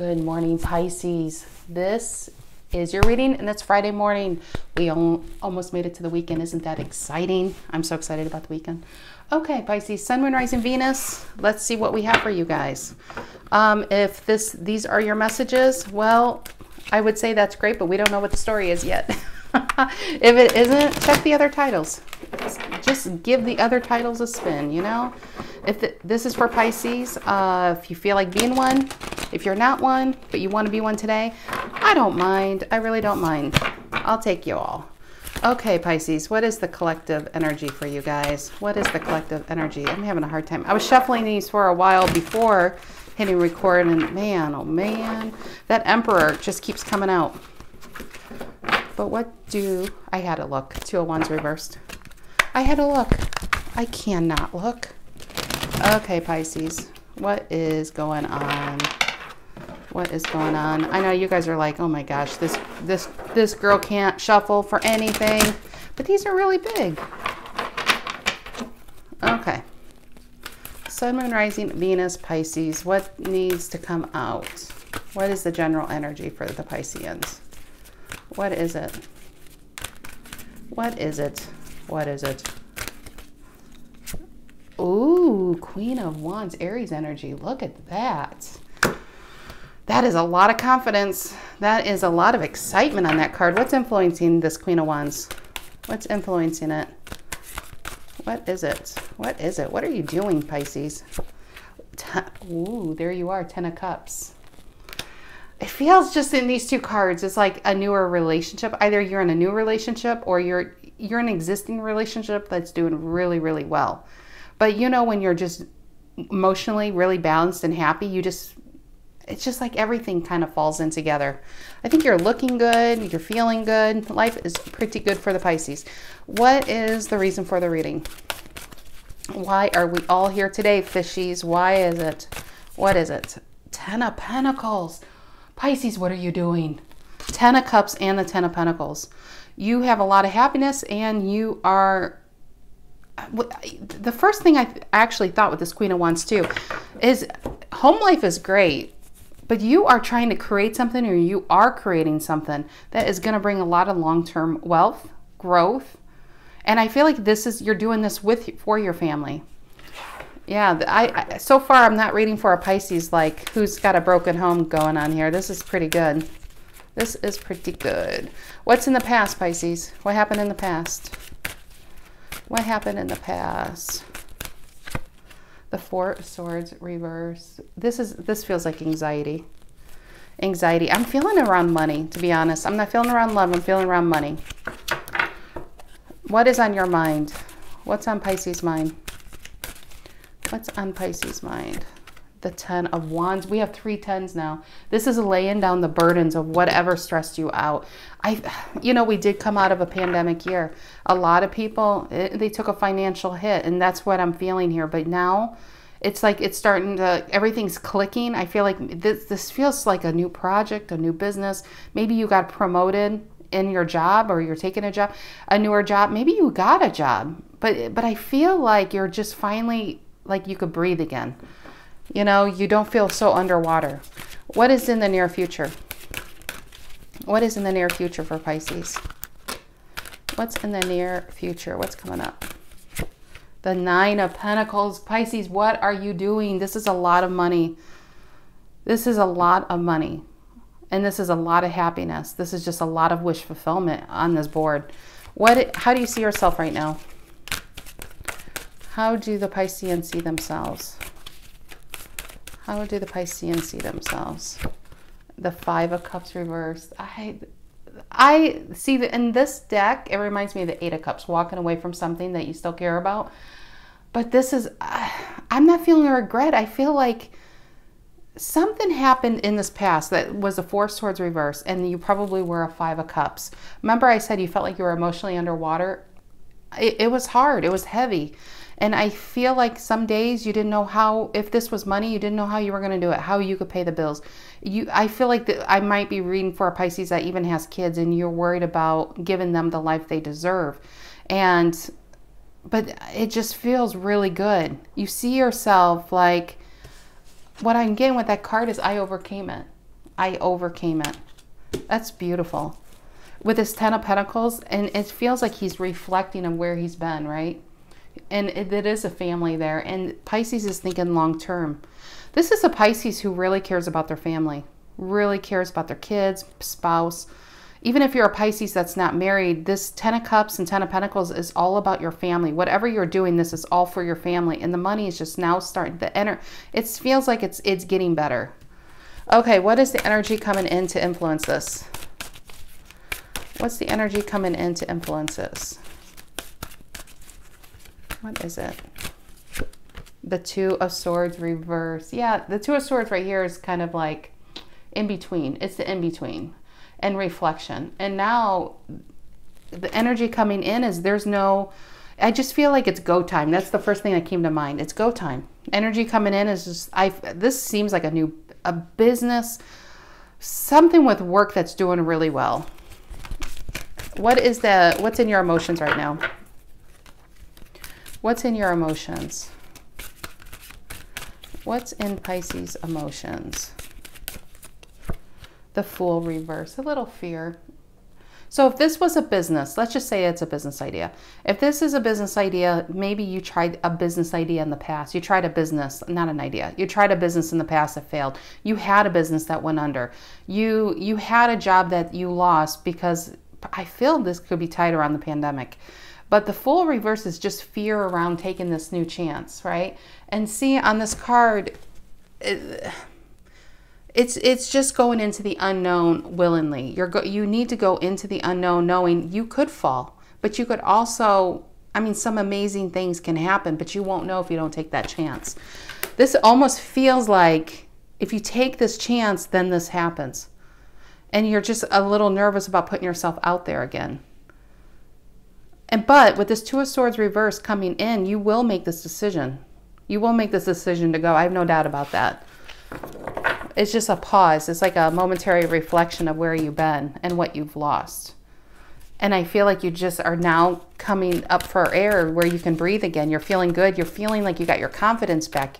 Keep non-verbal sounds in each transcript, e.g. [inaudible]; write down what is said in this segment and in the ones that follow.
Good morning, Pisces. This is your reading, and it's Friday morning. We almost made it to the weekend. Isn't that exciting? I'm so excited about the weekend. Okay, Pisces, Sun, Moon, Rising, Venus. Let's see what we have for you guys. Um, if this these are your messages, well, I would say that's great, but we don't know what the story is yet. [laughs] if it isn't, check the other titles. Just give the other titles a spin, you know? If the, this is for Pisces, uh, if you feel like being one, if you're not one, but you want to be one today, I don't mind. I really don't mind. I'll take you all. Okay, Pisces, what is the collective energy for you guys? What is the collective energy? I'm having a hard time. I was shuffling these for a while before hitting record, and man, oh man, that Emperor just keeps coming out. But what do... I had to look. Two of Wands reversed. I had to look. I cannot look. Okay, Pisces, what is going on? What is going on? I know you guys are like, oh my gosh, this this this girl can't shuffle for anything. But these are really big. Okay. Sun, Moon, Rising, Venus, Pisces. What needs to come out? What is the general energy for the Pisceans? What is it? What is it? What is it? Ooh, Queen of Wands, Aries energy. Look at that. That is a lot of confidence. That is a lot of excitement on that card. What's influencing this Queen of Wands? What's influencing it? What is it? What is it? What are you doing, Pisces? Ooh, there you are, Ten of Cups. It feels just in these two cards, it's like a newer relationship. Either you're in a new relationship or you're you're in an existing relationship that's doing really, really well. But you know when you're just emotionally really balanced and happy, you just it's just like everything kind of falls in together. I think you're looking good, you're feeling good. Life is pretty good for the Pisces. What is the reason for the reading? Why are we all here today, fishies? Why is it? What is it? Ten of Pentacles. Pisces, what are you doing? Ten of Cups and the Ten of Pentacles. You have a lot of happiness and you are the first thing I actually thought with this Queen of Wands too is home life is great but you are trying to create something or you are creating something that is going to bring a lot of long-term wealth, growth. And I feel like this is, you're doing this with, for your family. Yeah, I, I so far I'm not reading for a Pisces like who's got a broken home going on here. This is pretty good. This is pretty good. What's in the past, Pisces? What happened in the past? What happened in the past? The Four Swords reverse. This is this feels like anxiety. Anxiety. I'm feeling around money, to be honest. I'm not feeling around love. I'm feeling around money. What is on your mind? What's on Pisces' mind? What's on Pisces' mind? The Ten of Wands. We have three tens now. This is laying down the burdens of whatever stressed you out. I, you know, we did come out of a pandemic year. A lot of people, it, eh, they took a financial hit, and that's what I'm feeling here. But now, it's like it's starting to everything's clicking. I feel like this this feels like a new project, a new business. Maybe you got promoted in your job or you're taking a job, a newer job. Maybe you got a job. But but I feel like you're just finally like you could breathe again. You know, you don't feel so underwater. What is in the near future? What is in the near future for Pisces? What's in the near future? What's coming up? The Nine of Pentacles. Pisces, what are you doing? This is a lot of money. This is a lot of money. And this is a lot of happiness. This is just a lot of wish fulfillment on this board. What? How do you see yourself right now? How do the Pisceans see themselves? How do the Pisceans see themselves? The Five of Cups reversed. I I see that in this deck, it reminds me of the Eight of Cups, walking away from something that you still care about. But this is, uh, I'm not feeling a regret. I feel like something happened in this past that was a Four Swords reverse, and you probably were a Five of Cups. Remember, I said you felt like you were emotionally underwater? It, it was hard, it was heavy. And I feel like some days you didn't know how, if this was money, you didn't know how you were going to do it, how you could pay the bills. You, I feel like that I might be reading for a Pisces that even has kids and you're worried about giving them the life they deserve. And, but it just feels really good. You see yourself like, what I'm getting with that card is I overcame it. I overcame it. That's beautiful. With his Ten of Pentacles, and it feels like he's reflecting on where he's been, right? And it, it is a family there. And Pisces is thinking long term. This is a Pisces who really cares about their family, really cares about their kids, spouse. Even if you're a Pisces that's not married, this Ten of Cups and Ten of Pentacles is all about your family. Whatever you're doing, this is all for your family. And the money is just now starting to enter. It feels like it's it's getting better. Okay, what is the energy coming in to influence this? What's the energy coming in to influence this? What is it? The Two of Swords reverse. Yeah, the Two of Swords right here is kind of like in between. It's the in between and reflection. And now the energy coming in is there's no, I just feel like it's go time. That's the first thing that came to mind. It's go time. Energy coming in is just, I, this seems like a new, a business, something with work that's doing really well. What is the, what's in your emotions right now? What's in your emotions? What's in Pisces emotions? The Fool reverse, a little fear. So if this was a business, let's just say it's a business idea. If this is a business idea, maybe you tried a business idea in the past. You tried a business, not an idea. You tried a business in the past that failed. You had a business that went under. You you had a job that you lost because I feel this could be tied around the pandemic. But the Fool reverse is just fear around taking this new chance, right? And see on this card, it, it's it's just going into the unknown willingly. You're go, you need to go into the unknown knowing you could fall, but you could also I mean some amazing things can happen, but you won't know if you don't take that chance. This almost feels like if you take this chance then this happens. And you're just a little nervous about putting yourself out there again. And but with this Two of Swords reverse coming in, you will make this decision. You will make this decision to go. I have no doubt about that. It's just a pause. It's like a momentary reflection of where you've been and what you've lost. And I feel like you just are now coming up for air where you can breathe again. You're feeling good. You're feeling like you got your confidence back.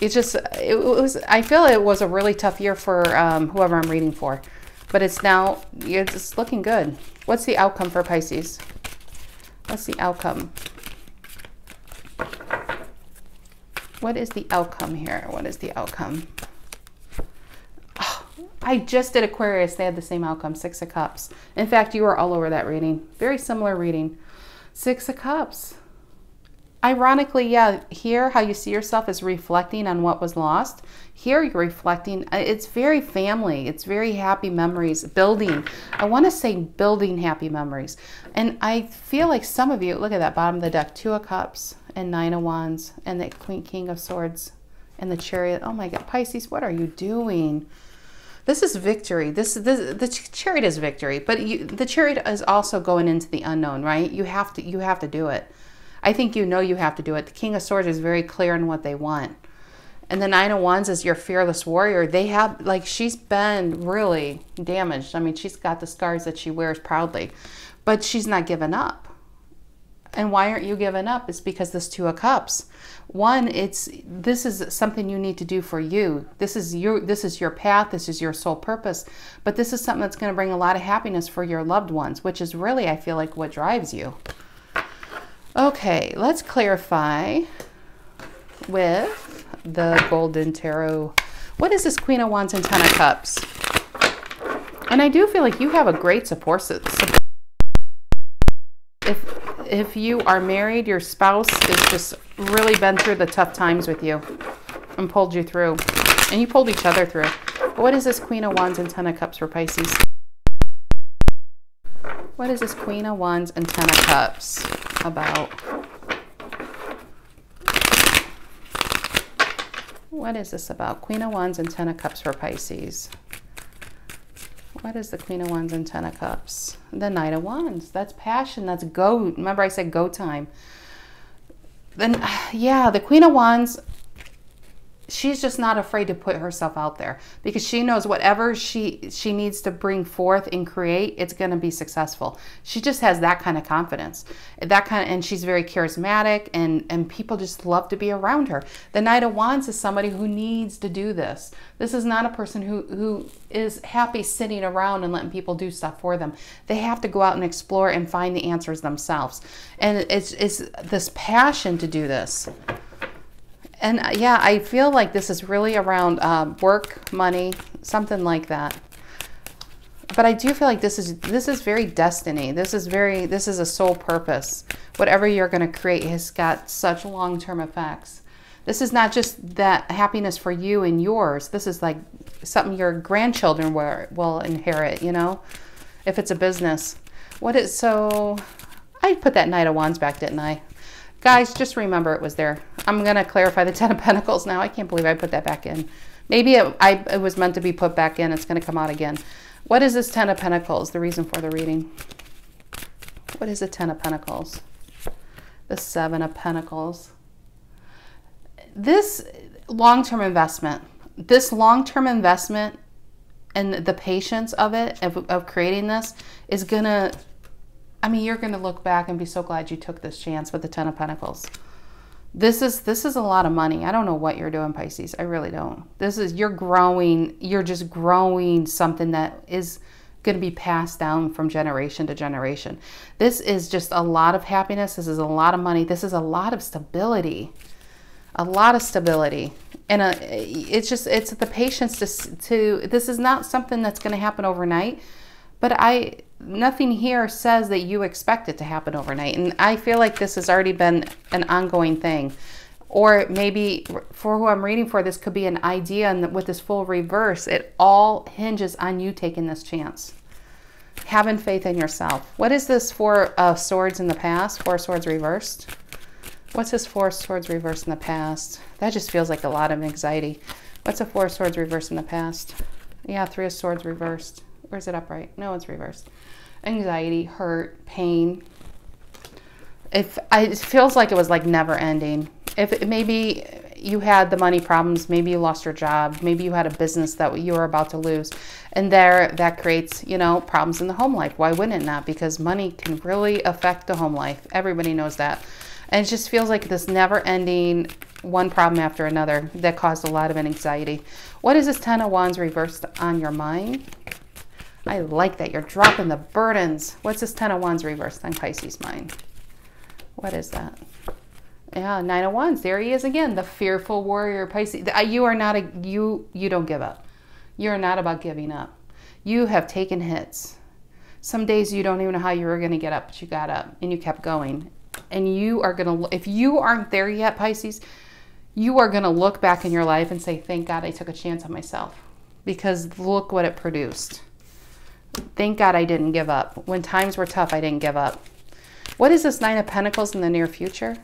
It's just, it was, I feel it was a really tough year for um, whoever I'm reading for. But it's now, it's looking good. What's the outcome for Pisces? What's the outcome? What is the outcome here? What is the outcome? Oh, [sighs] I just did Aquarius. They had the same outcome, Six of Cups. In fact, you were all over that reading. Very similar reading. Six of Cups. Ironically, yeah, here how you see yourself is reflecting on what was lost. Here you're reflecting, uh, it's very family, it's very happy memories, building. I want to say building happy memories. And I feel like some of you, look at that bottom of the deck, Two of Cups and Nine of Wands and the Queen King of Swords and the Chariot. Oh my God, Pisces, what are you doing? This is victory. This, this the chariot is victory, but you, the chariot is also going into the unknown, right? You have to you have to do it. I think you know you have to do it. The King of Swords is very clear on what they want. And the Nine of Wands is your fearless warrior. They have, like, she's been really damaged. I mean, she's got the scars that she wears proudly, but she's not given up. And why aren't you giving up? It's because this Two of Cups. One, it's this is something you need to do for you. This is your this is your path. This is your sole purpose. But this is something that's going to bring a lot of happiness for your loved ones, which is really, I feel like, what drives you. Okay, let's clarify with the Golden Tarot. What is this Queen of Wands and Ten of Cups? And I do feel like you have a great support system. If, if you are married, your spouse has just really been through the tough times with you and pulled you through. And you pulled each other through. But what is this Queen of Wands and Ten of Cups for Pisces? What is this Queen of Wands and Ten of Cups about? What is this about? Queen of Wands and Ten of Cups for Pisces. What is the Queen of Wands and Ten of Cups? The Knight of Wands. That's passion. That's go. Remember I said go time. Then, [sighs] yeah, the Queen of Wands, she's just not afraid to put herself out there because she knows whatever she she needs to bring forth and create it's going to be successful. She just has that kind of confidence that kind of and she's very charismatic and and people just love to be around her. The knight of wands is somebody who needs to do this. This is not a person who who is happy sitting around and letting people do stuff for them. They have to go out and explore and find the answers themselves. And it's it's this passion to do this and uh, yeah, I feel like this is really around um, work, money, something like that. But I do feel like this is this is very destiny. This is very this is a sole purpose. Whatever you're going to create has got such long-term effects. This is not just that happiness for you and yours. This is like something your grandchildren will, will inherit, you know, if it's a business. What is so I put that Knight of Wands back, didn't I? Guys, just remember it was there. I'm going to clarify the [laughs] Ten of Pentacles now. I can't believe I put that back in. Maybe it, I, it was meant to be put back in. It's going to come out again. What is this Ten of Pentacles? The reason for the reading. What is the Ten of Pentacles? The Seven of Pentacles. This long-term investment, this long-term investment and the patience of it, of, of creating this, is going to I mean, you're going to look back and be so glad you took this chance with the Ten of Pentacles. This is this is a lot of money. I don't know what you're doing, Pisces. I really don't. This is you're growing. You're just growing something that is going to be passed down from generation to generation. This is just a lot of happiness. This is a lot of money. This is a lot of stability. A lot of stability. And a, uh, it's just it's the patience to to this is not something that's going to happen overnight but I nothing here says that you expect it to happen overnight. And I feel like this has already been an ongoing thing. Or maybe for who I'm reading for, this could be an idea, and with this Fool reverse, it all hinges on you taking this chance. Having faith in yourself. What is this Four of Swords in the past? Four Swords reversed. What's this Four Swords reversed in the past? That just feels like a lot of anxiety. What's a Four Swords reversed in the past? Yeah, Three of Swords reversed. Or is it upright? No, it's reversed. Anxiety, hurt, pain. If I, it feels like it was like never ending. If it, maybe you had the money problems, maybe you lost your job, maybe you had a business that you were about to lose, and there that creates you know problems in the home life. Why wouldn't it not? Because money can really affect the home life. Everybody knows that, and it just feels like this never-ending one problem after another that caused a lot of anxiety. What is this Ten of Wands reversed on your mind? I like that. You're dropping the burdens. What's this Ten of Wands reversed on Pisces mind? What is that? Yeah, Nine of Wands. There he is again, the fearful warrior Pisces. Uh, you are not a you. You don't give up. You're not about giving up. You have taken hits. Some days you don't even know how you were going to get up, but you got up and you kept going. And you are going to. If you aren't there yet, Pisces, you are going to look back in your life and say, "Thank God I took a chance on myself," because look what it produced. Thank God I didn't give up. When times were tough, I didn't give up. What is this Nine of Pentacles in the near future?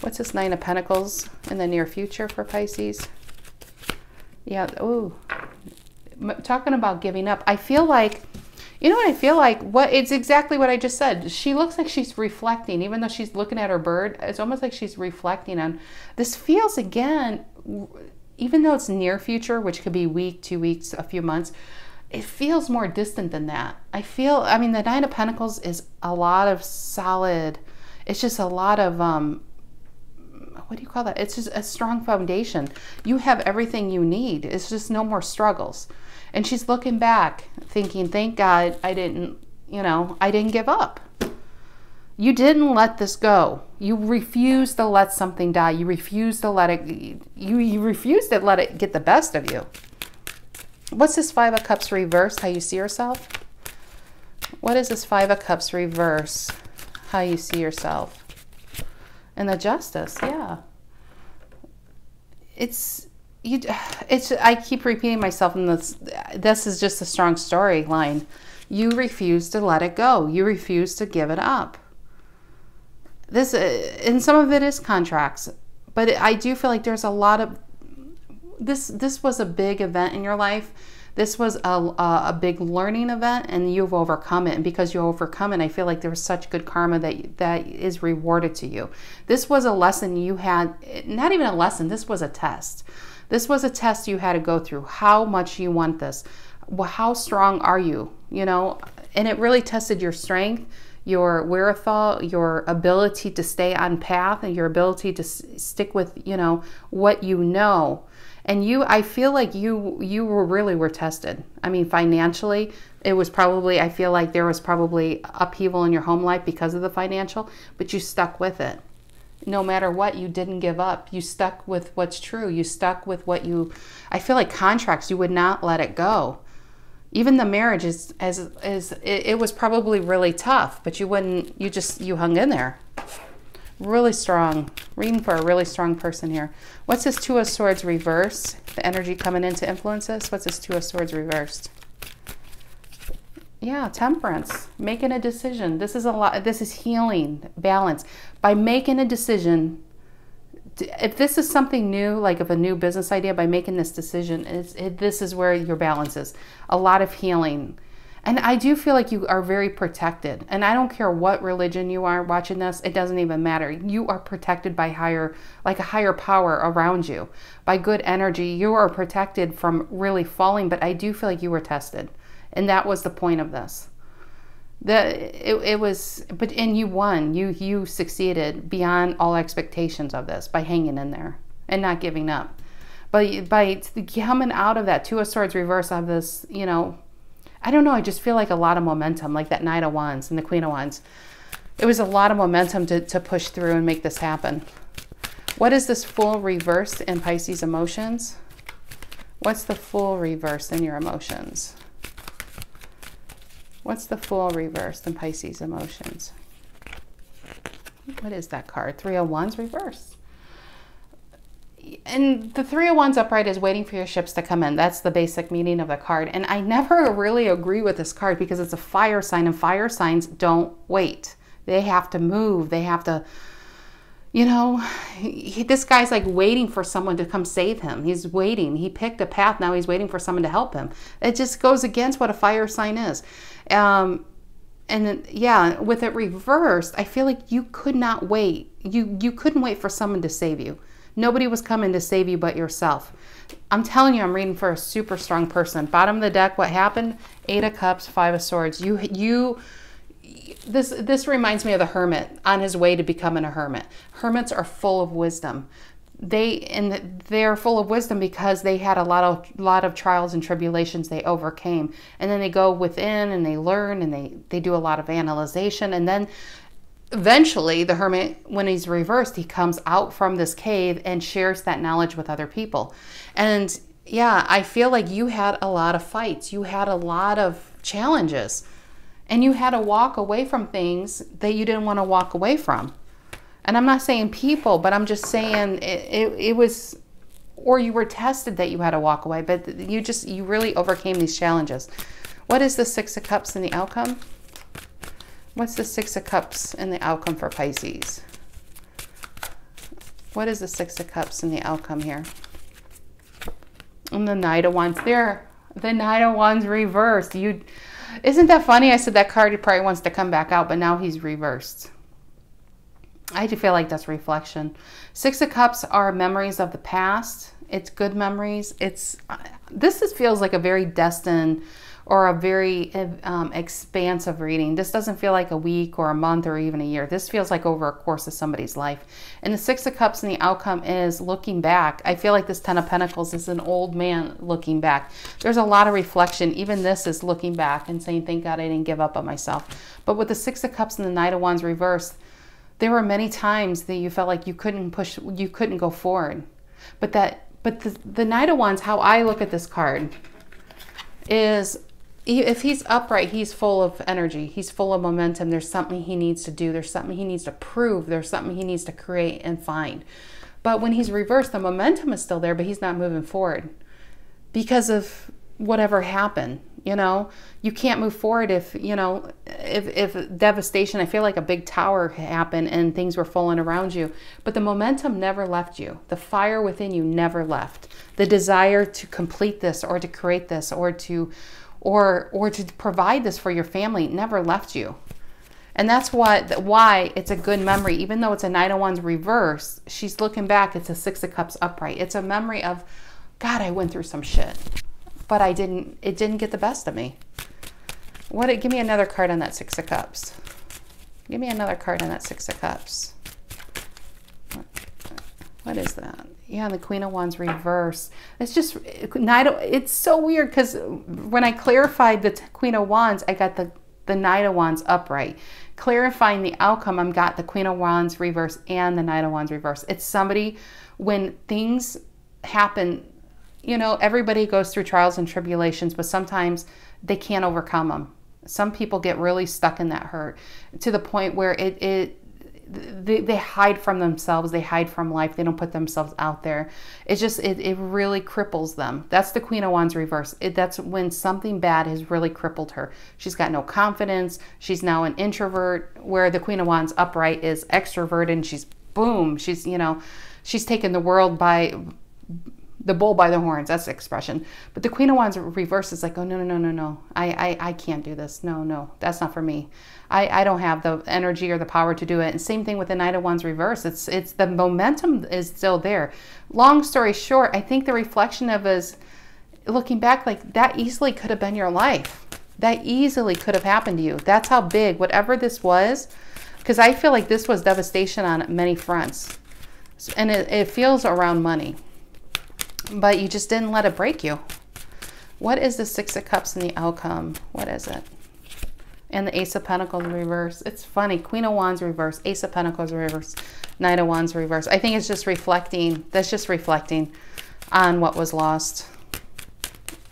What's this Nine of Pentacles in the near future for Pisces? Yeah, oh, talking about giving up. I feel like, you know what I feel like? What It's exactly what I just said. She looks like she's reflecting, even though she's looking at her bird. It's almost like she's reflecting on, this feels again, even though it's near future, which could be week, two weeks, a few months, it feels more distant than that. I feel, I mean, the Nine of Pentacles is a lot of solid, it's just a lot of, um, what do you call that? It's just a strong foundation. You have everything you need. It's just no more struggles. And she's looking back thinking, thank God I didn't, you know, I didn't give up. You didn't let this go. You refused to let something die. You refused to let it, you, you refused to let it get the best of you. What's this Five of Cups reverse? How you see yourself? What is this Five of Cups reverse? How you see yourself? And the Justice, yeah. It's you. [sighs] It's I keep repeating myself, and this this is just a strong storyline. You refuse to let it go. You refuse to give it up. This uh, and some of it is contracts, but I do feel like there's a lot of this this was a big event in your life This was a, a, a, big learning event and you've overcome it. And because you overcome it, I feel like there was such good karma that, that is rewarded to you. This was a lesson you had, not even a lesson, this was a test. This was a test you had to go through. How much you want this? How strong are you? You know, and it really tested your strength your wherewithal, your ability to stay on path, and your ability to stick with, you know, what you know. And you, I feel like you, you were really were tested. I mean, financially, it was probably, I feel like there was probably upheaval in your home life because of the financial, but you stuck with it. No matter what, you didn't give up. You stuck with what's true. You stuck with what you, I feel like contracts, you would not let it go even the marriage is as is it, it was probably really tough, but you wouldn't you just you hung in there. Really strong. Reading for a really strong person here. What's this Two of Swords reversed? The energy coming in to influence us. What's this Two of Swords reversed? Yeah, temperance. Making a decision. This is a lot. This is healing, balance. By making a decision, if this is something new, like of a new business idea, by making this decision, it, this is where your balance is. A lot of healing. And I do feel like you are very protected. And I don't care what religion you are watching this, it doesn't even matter. You are protected by higher, like a higher power around you, by good energy. You are protected from really falling, but I do feel like you were tested. And that was the point of this the it, it was but and you won you you succeeded beyond all expectations of this by hanging in there and not giving up but by coming out of that two of swords reverse of this you know i don't know i just feel like a lot of momentum like that knight of wands and the queen of wands it was a lot of momentum to, to push through and make this happen what is this Fool reverse in pisces emotions what's the Fool reverse in your emotions What's the Fool reverse in Pisces emotions? What is that card? Three of Wands reversed. And the Three of Wands upright is waiting for your ships to come in. That's the basic meaning of the card. And I never really agree with this card because it's a fire sign, and fire signs don't wait. They have to move. They have to you know, he, this guy's like waiting for someone to come save him. He's waiting. He picked a path. Now he's waiting for someone to help him. It just goes against what a fire sign is. Um, and then, yeah, with it reversed, I feel like you could not wait. You you couldn't wait for someone to save you. Nobody was coming to save you but yourself. I'm telling you, I'm reading for a super strong person. Bottom of the deck, what happened? Eight of Cups, Five of Swords. You you this this reminds me of the hermit on his way to becoming a hermit. Hermits are full of wisdom. They and they're full of wisdom because they had a lot of lot of trials and tribulations they overcame, and then they go within and they learn and they they do a lot of analyzation, and then eventually the hermit when he's reversed he comes out from this cave and shares that knowledge with other people, and yeah, I feel like you had a lot of fights, you had a lot of challenges and you had to walk away from things that you didn't want to walk away from. And I'm not saying people, but I'm just saying it, it, it, was, or you were tested that you had to walk away, but you just, you really overcame these challenges. What is the Six of Cups in the outcome? What's the Six of Cups and the outcome for Pisces? What is the Six of Cups and the outcome here? And the Knight of Wands there. The Knight of Wands reversed. You isn't that funny? I said that card probably wants to come back out, but now he's reversed. I do feel like that's reflection. Six of Cups are memories of the past. It's good memories. It's uh, this is, feels like a very destined or a very um, expansive reading. This doesn't feel like a week or a month or even a year. This feels like over a course of somebody's life. And the Six of Cups and the outcome is looking back. I feel like this Ten of Pentacles is an old man looking back. There's a lot of reflection. Even this is looking back and saying, thank God I didn't give up on myself. But with the Six of Cups and the Knight of Wands reversed, there were many times that you felt like you couldn't push, you couldn't go forward. But that, but the, the Knight of Wands, how I look at this card, is if he's upright, he's full of energy. He's full of momentum. There's something he needs to do. There's something he needs to prove. There's something he needs to create and find. But when he's reversed, the momentum is still there, but he's not moving forward because of whatever happened. You know, you can't move forward if, you know, if, if devastation, I feel like a big tower happened and things were falling around you, but the momentum never left you. The fire within you never left. The desire to complete this or to create this or to, or, or to provide this for your family never left you. And that's what why it's a good memory. Even though it's a nine oh of Wands reverse, she's looking back, it's a Six of Cups upright. It's a memory of, God, I went through some shit. But I didn't, it didn't get the best of me. What, give me another card on that Six of Cups. Give me another card on that Six of Cups. What is that? Yeah, the Queen of Wands reverse. It's just, Knight. it's so weird because when I clarified the Queen of Wands, I got the, the Knight of Wands upright clarifying the outcome, I've got the Queen of Wands reverse and the Knight of Wands reverse. It's somebody when things happen, you know, everybody goes through trials and tribulations, but sometimes they can't overcome them. Some people get really stuck in that hurt to the point where it, it they, they hide from themselves they hide from life they don't put themselves out there. It's just it, it really cripples them. That's the queen of wands reverse. It, that's when something bad has really crippled her. She's got no confidence. She's now an introvert where the queen of wands upright is extrovert and she's boom she's you know she's taken the world by the bull by the horns that's the expression. But the queen of wands reverse is like oh no no no no no. I, I i can't do this. No no that's not for me. I i don't have the energy or the power to do it. And same thing with the knight of wands reverse. It's it's the momentum is still there. Long story short i think the reflection of is looking back like that easily could have been your life. That easily could have happened to you. That's how big whatever this was because i feel like this was devastation on many fronts. And it, it feels around money but you just didn't let it break you. What is the Six of Cups and the outcome? What is it? And the Ace of Pentacles reverse. It's funny. Queen of Wands reverse. Ace of Pentacles reverse. Knight of Wands reverse. I think it's just reflecting. That's just reflecting on what was lost.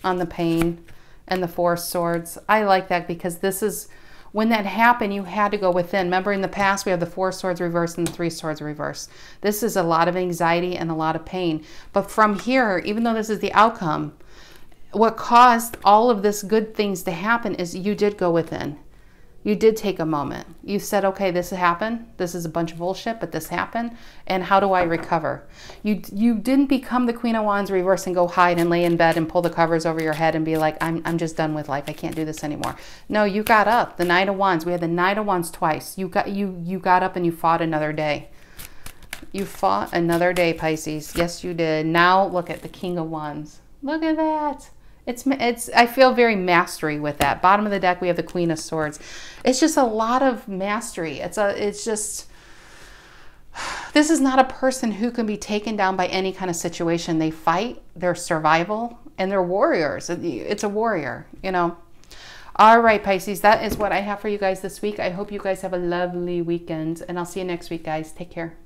On the pain and the Four Swords. I like that because this is when that happened, you had to go within. Remember, in the past, we have the four swords reversed and the three swords reversed. This is a lot of anxiety and a lot of pain. But from here, even though this is the outcome, what caused all of this good things to happen is you did go within you did take a moment. You said, okay, this happened. This is a bunch of bullshit, but this happened. And how do I recover? You, you didn't become the Queen of Wands reverse and go hide and lay in bed and pull the covers over your head and be like, I'm, I'm just done with life. I can't do this anymore. No, you got up. The Knight of Wands. We had the Knight of Wands twice. You got, you, you got up and you fought another day. You fought another day, Pisces. Yes, you did. Now look at the King of Wands. Look at that. It's, it's, I feel very mastery with that. Bottom of the deck, we have the Queen of Swords. It's just a lot of mastery. It's a, it's just, [sighs] this is not a person who can be taken down by any kind of situation. They fight, they're survival, and they're warriors. It's a warrior, you know. All right, Pisces, that is what I have for you guys this week. I hope you guys have a lovely weekend, and I'll see you next week, guys. Take care.